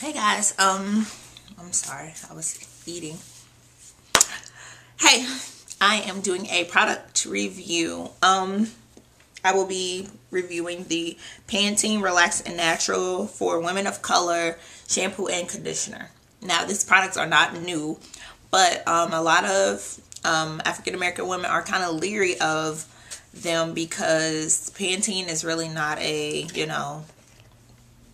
Hey guys, um, I'm sorry, I was eating. Hey, I am doing a product review. Um, I will be reviewing the Pantene Relax and Natural for Women of Color shampoo and conditioner. Now, these products are not new, but um, a lot of um, African American women are kind of leery of them because Pantene is really not a, you know,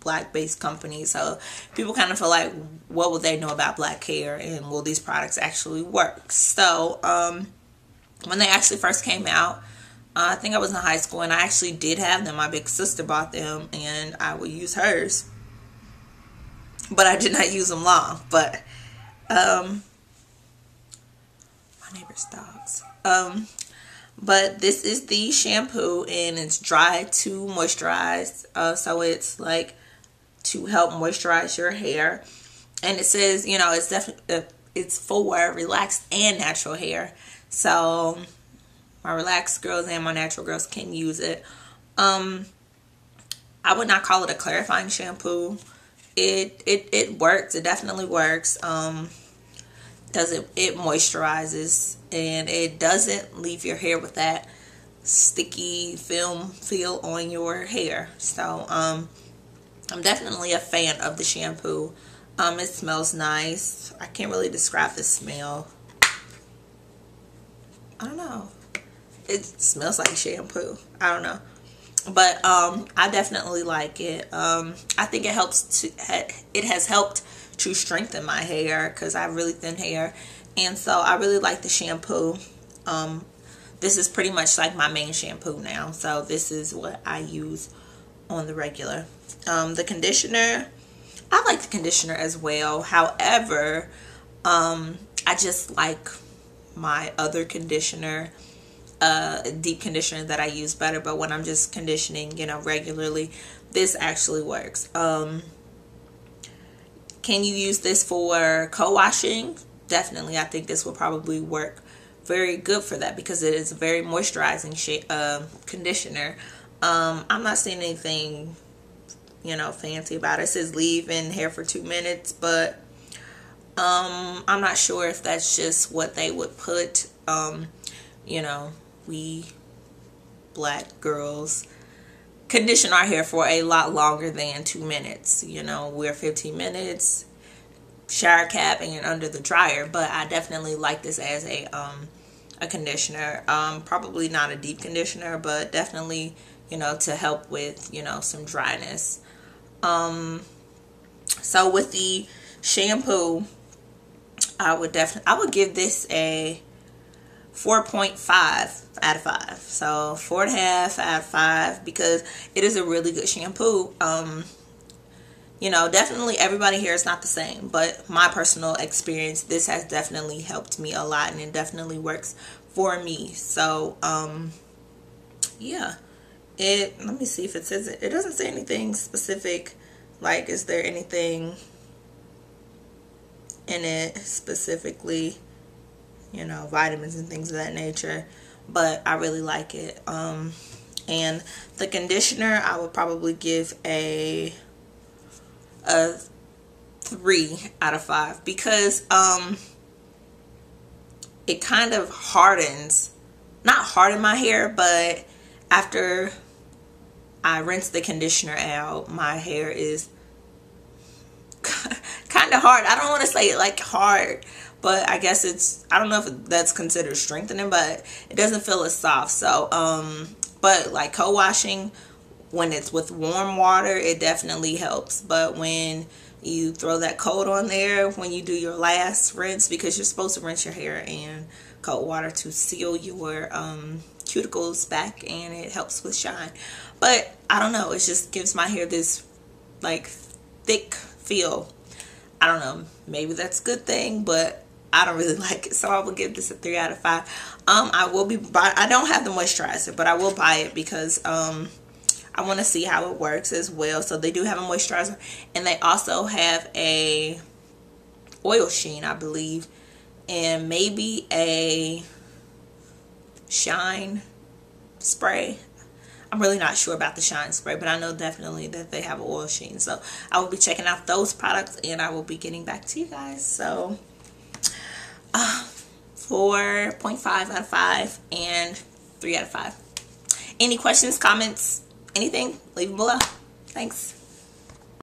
black based company. So people kind of feel like, what will they know about black hair and will these products actually work? So, um, when they actually first came out, uh, I think I was in high school and I actually did have them. My big sister bought them and I would use hers. But I did not use them long. But, um, my neighbor's dogs. Um, but this is the shampoo and it's dry to moisturize. Uh, so it's like to help moisturize your hair. And it says, you know, it's definitely uh, it's for relaxed and natural hair. So my relaxed girls and my natural girls can use it. Um I would not call it a clarifying shampoo. It it it works. It definitely works. Um does it it moisturizes and it doesn't leave your hair with that sticky film feel on your hair. So um I'm definitely a fan of the shampoo. Um, it smells nice. I can't really describe the smell. I don't know. It smells like shampoo. I don't know. But um, I definitely like it. Um, I think it helps to, it has helped to strengthen my hair because I have really thin hair. And so I really like the shampoo. Um, this is pretty much like my main shampoo now. So this is what I use on the regular. Um, the conditioner, I like the conditioner as well. However, um, I just like my other conditioner, uh, deep conditioner that I use better. But when I'm just conditioning, you know, regularly, this actually works. Um, can you use this for co-washing? Definitely. I think this will probably work very good for that because it is a very moisturizing uh, conditioner. Um, I'm not seeing anything, you know, fancy about it. It says leave in hair for two minutes, but um, I'm not sure if that's just what they would put. Um, you know, we black girls condition our hair for a lot longer than two minutes. You know, we're 15 minutes, shower cap, and under the dryer. But I definitely like this as a um, a conditioner. Um, probably not a deep conditioner, but definitely you know, to help with, you know, some dryness. Um, so with the shampoo, I would definitely, I would give this a 4.5 out of 5. So four and a half out of 5 because it is a really good shampoo. Um, you know, definitely everybody here is not the same, but my personal experience, this has definitely helped me a lot and it definitely works for me. So, um, yeah it let me see if it says it. It doesn't say anything specific like is there anything in it specifically you know vitamins and things of that nature. But I really like it. Um and the conditioner I would probably give a a three out of five because um it kind of hardens not harden my hair but after I rinse the conditioner out. My hair is kind of hard. I don't want to say like hard, but I guess it's, I don't know if that's considered strengthening, but it doesn't feel as soft. So, um, but like co-washing, when it's with warm water, it definitely helps. But when you throw that cold on there, when you do your last rinse, because you're supposed to rinse your hair in cold water to seal your um, cuticles back and it helps with shine. But I don't know, it just gives my hair this like thick feel. I don't know, maybe that's a good thing, but I don't really like it. So I will give this a 3 out of 5. Um, I will be, buy I don't have the moisturizer, but I will buy it because um, I want to see how it works as well. So they do have a moisturizer and they also have a oil sheen, I believe, and maybe a shine spray I'm really not sure about the shine spray, but I know definitely that they have oil sheen. So I will be checking out those products and I will be getting back to you guys. So uh, 4.5 out of 5 and 3 out of 5. Any questions, comments, anything, leave them below. Thanks.